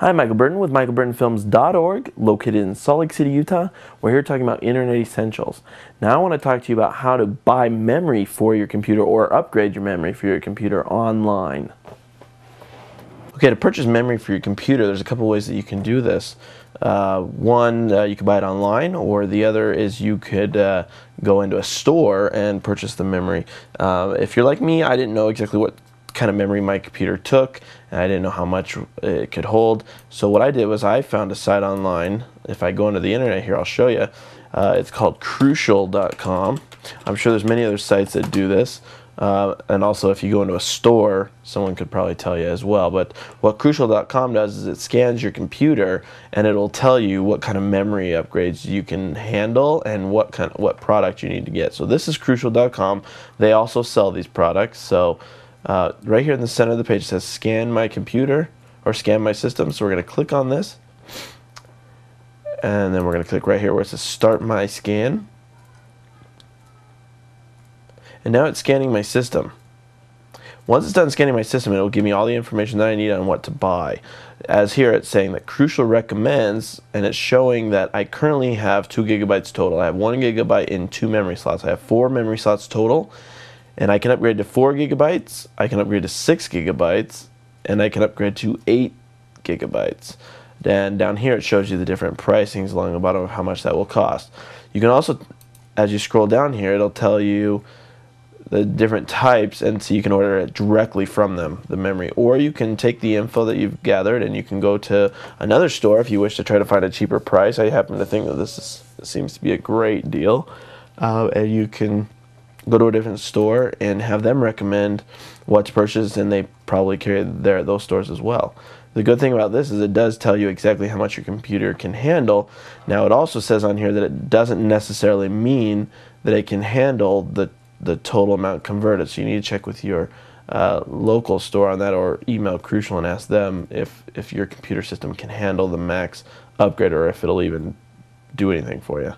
Hi, Michael Burton with MichaelBurtonFilms.org, located in Salt Lake City, Utah. We're here talking about Internet Essentials. Now I want to talk to you about how to buy memory for your computer or upgrade your memory for your computer online. Okay, to purchase memory for your computer, there's a couple ways that you can do this. Uh, one, uh, you could buy it online, or the other is you could uh, go into a store and purchase the memory. Uh, if you're like me, I didn't know exactly what kind of memory my computer took and I didn't know how much it could hold. So what I did was I found a site online. If I go into the internet here, I'll show you. Uh, it's called Crucial.com. I'm sure there's many other sites that do this. Uh, and also if you go into a store, someone could probably tell you as well. But what Crucial.com does is it scans your computer and it'll tell you what kind of memory upgrades you can handle and what kind of, what product you need to get. So this is Crucial.com. They also sell these products. So uh, right here in the center of the page says scan my computer or scan my system. So we're going to click on this. And then we're going to click right here where it says start my scan. And now it's scanning my system. Once it's done scanning my system, it will give me all the information that I need on what to buy. As here, it's saying that Crucial recommends, and it's showing that I currently have two gigabytes total. I have one gigabyte in two memory slots. I have four memory slots total, and I can upgrade to 4 gigabytes, I can upgrade to 6 gigabytes, and I can upgrade to 8 gigabytes. Then down here it shows you the different pricings along the bottom of how much that will cost. You can also, as you scroll down here, it'll tell you the different types and so you can order it directly from them, the memory. Or you can take the info that you've gathered and you can go to another store if you wish to try to find a cheaper price. I happen to think that this, is, seems to be a great deal. Uh, and you can go to a different store and have them recommend what to purchase, and they probably carry there at those stores as well. The good thing about this is it does tell you exactly how much your computer can handle. Now it also says on here that it doesn't necessarily mean that it can handle the the total amount converted. So you need to check with your uh, local store on that or email Crucial and ask them if, if your computer system can handle the max upgrade or if it'll even do anything for you.